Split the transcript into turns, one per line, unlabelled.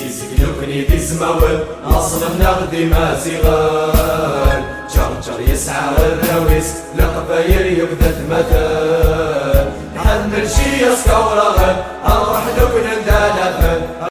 سيزكنوكني في زماول أصلا نقدي ما زغال جرجر يسعى الراويس لقباير يبدا مثال نحمل شي يسكورغن أروح لك